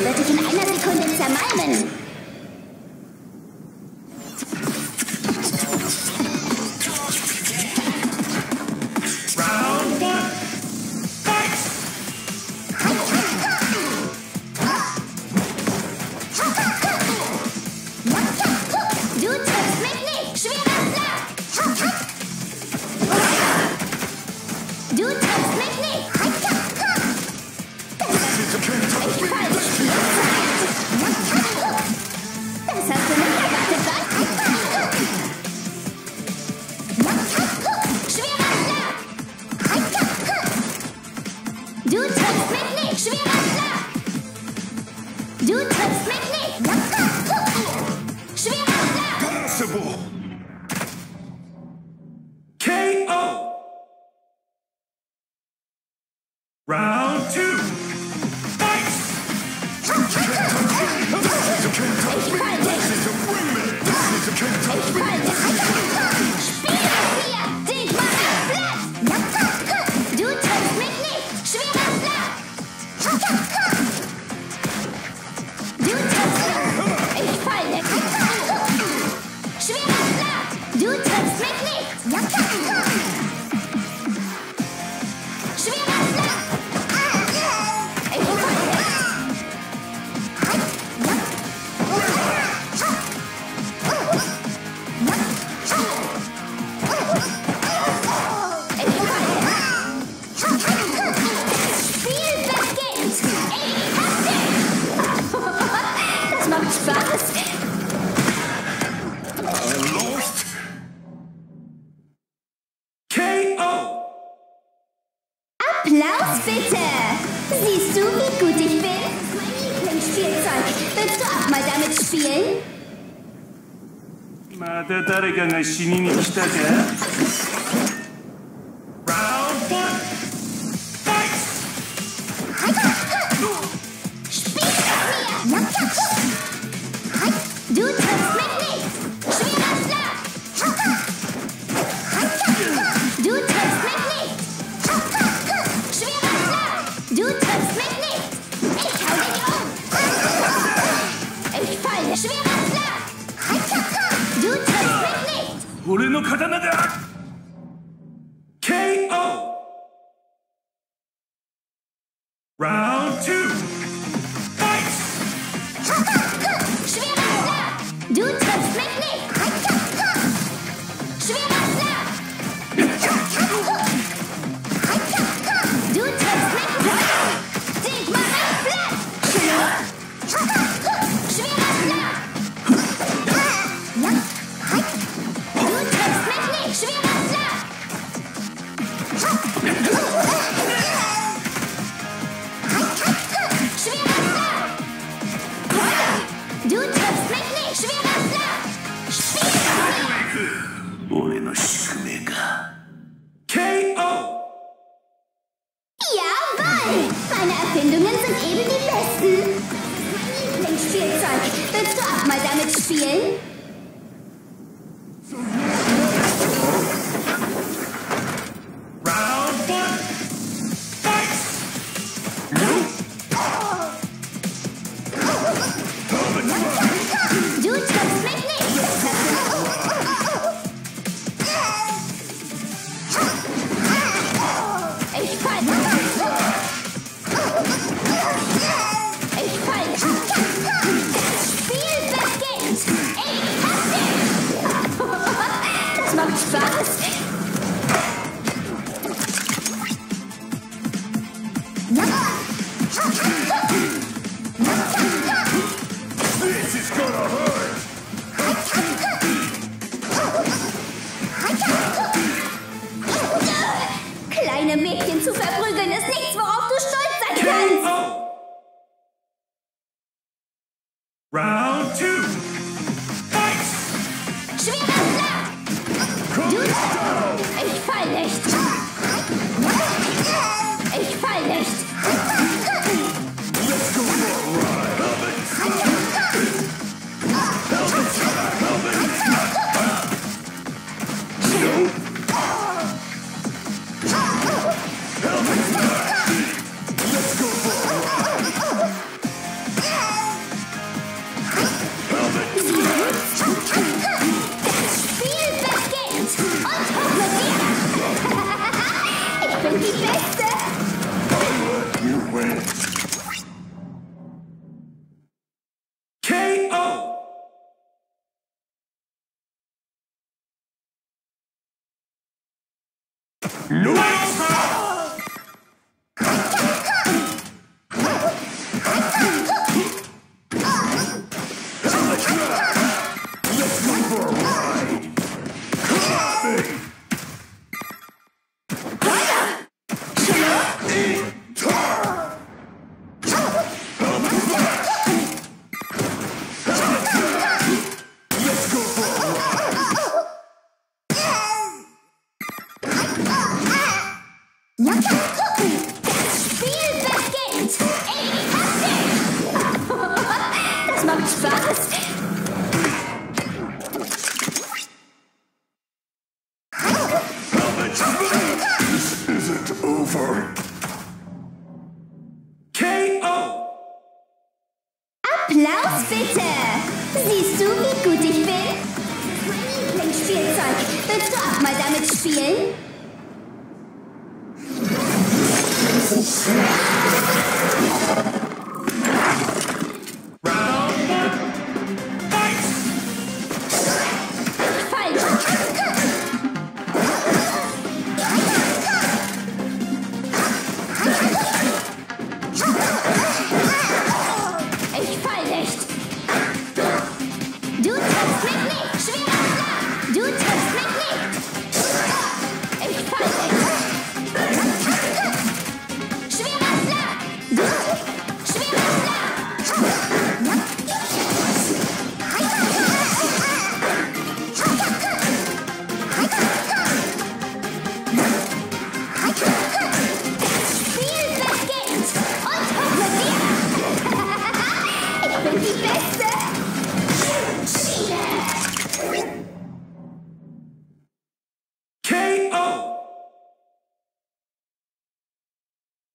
我要自己买 Hey, Bitte! Siehst du, wie gut ich bin? Mein Lieblingsspielzeug. Willst du auch mal damit spielen? Ma da, 誰かが死にに来たかの刀だ KO! Round two! Du triffst mich nicht, Schwerwasser! Spiel! 俺の宿命か KO! Jawohl! Meine Erfindungen sind eben die besten! Mein Lieblingsspielzeug! Willst du auch mal damit spielen? Mädchen zu verprügeln ist nichts, worauf du stolz sein kannst. Round Spiel over. KO! Applaus bitte! Siehst du, wie gut ich bin? Mein Lieblingsspielzeug. Willst du auch mal damit spielen?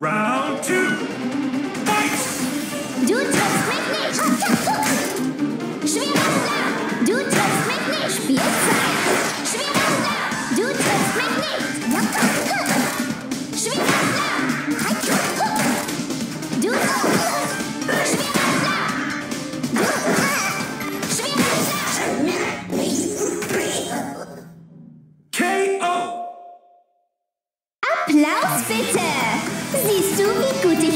Round two. Applaus bitte! Siehst du, wie gut ich